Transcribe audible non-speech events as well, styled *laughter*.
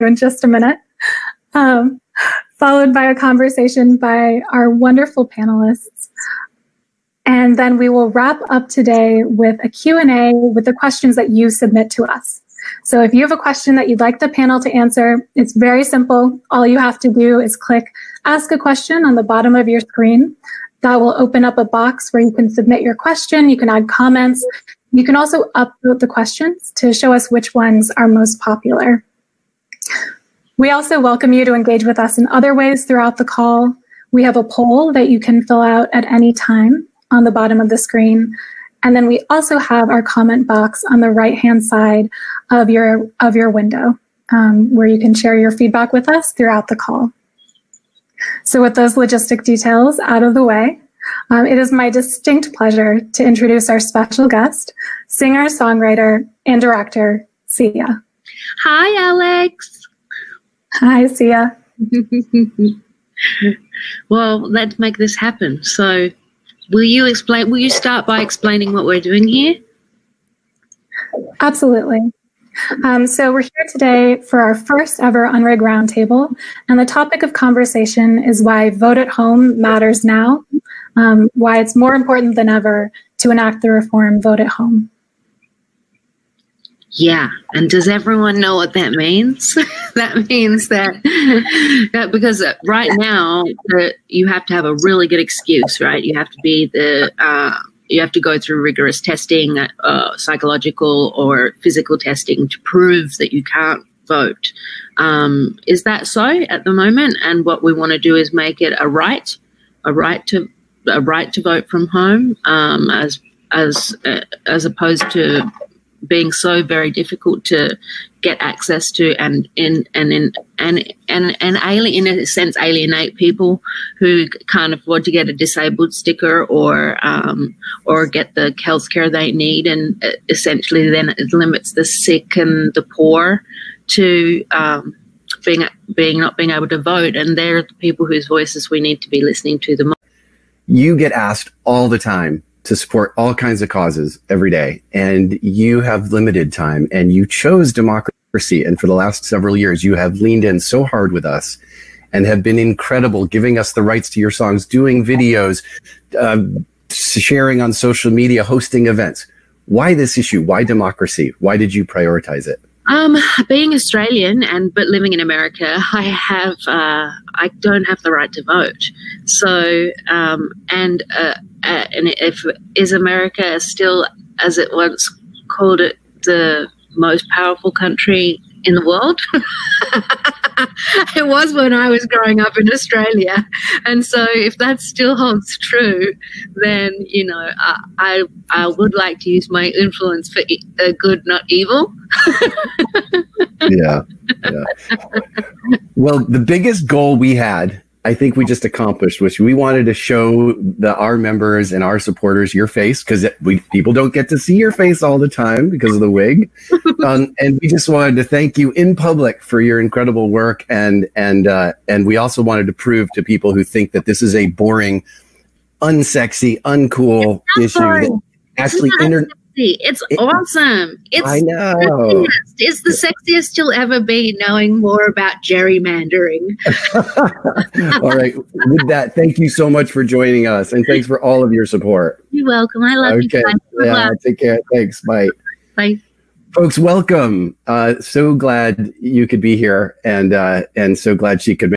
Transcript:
in just a minute, um, followed by a conversation by our wonderful panelists. And then we will wrap up today with a Q&A with the questions that you submit to us. So if you have a question that you'd like the panel to answer, it's very simple. All you have to do is click ask a question on the bottom of your screen. That will open up a box where you can submit your question. You can add comments. You can also upvote the questions to show us which ones are most popular. We also welcome you to engage with us in other ways throughout the call. We have a poll that you can fill out at any time on the bottom of the screen. And then we also have our comment box on the right-hand side of your, of your window, um, where you can share your feedback with us throughout the call. So with those logistic details out of the way, um, it is my distinct pleasure to introduce our special guest, singer, songwriter, and director, Sia. Hi, Alex. Hi, Sia. *laughs* well, let's make this happen. So, will you explain? Will you start by explaining what we're doing here? Absolutely. Um, so we're here today for our first ever Unrig Roundtable, and the topic of conversation is why vote at home matters now, um, why it's more important than ever to enact the reform Vote at Home. Yeah, and does everyone know what that means? *laughs* that means that, that because right now you have to have a really good excuse, right? You have to be the uh, you have to go through rigorous testing, uh, psychological or physical testing to prove that you can't vote. Um, is that so at the moment? And what we want to do is make it a right, a right to a right to vote from home, um, as as uh, as opposed to being so very difficult to get access to and in and in and and and alien in a sense alienate people who can't afford to get a disabled sticker or um, or get the health care they need and essentially then it limits the sick and the poor to um, being being not being able to vote and they're the people whose voices we need to be listening to the most. You get asked all the time to support all kinds of causes every day. And you have limited time and you chose democracy. And for the last several years, you have leaned in so hard with us and have been incredible, giving us the rights to your songs, doing videos, uh, sharing on social media, hosting events. Why this issue? Why democracy? Why did you prioritize it? Um, being Australian and but living in America, I have uh, I don't have the right to vote. So um, and uh, uh, and if is America still as it once called it the most powerful country in the world. *laughs* it was when I was growing up in Australia. And so if that still holds true, then, you know, I, I, I would like to use my influence for uh, good, not evil. *laughs* yeah. Yeah. Well, the biggest goal we had I think we just accomplished, which we wanted to show the our members and our supporters your face because we people don't get to see your face all the time because of the wig, *laughs* um, and we just wanted to thank you in public for your incredible work and and uh, and we also wanted to prove to people who think that this is a boring, unsexy, uncool issue that actually inter- it's it, awesome. It's I know. It's the sexiest you'll ever be knowing more about gerrymandering. *laughs* all right. With that, thank you so much for joining us and thanks for all of your support. You're welcome. I love okay. you. Okay. Yeah, take care. Thanks. Bye. Bye. Folks, welcome. Uh, so glad you could be here and uh, and so glad she could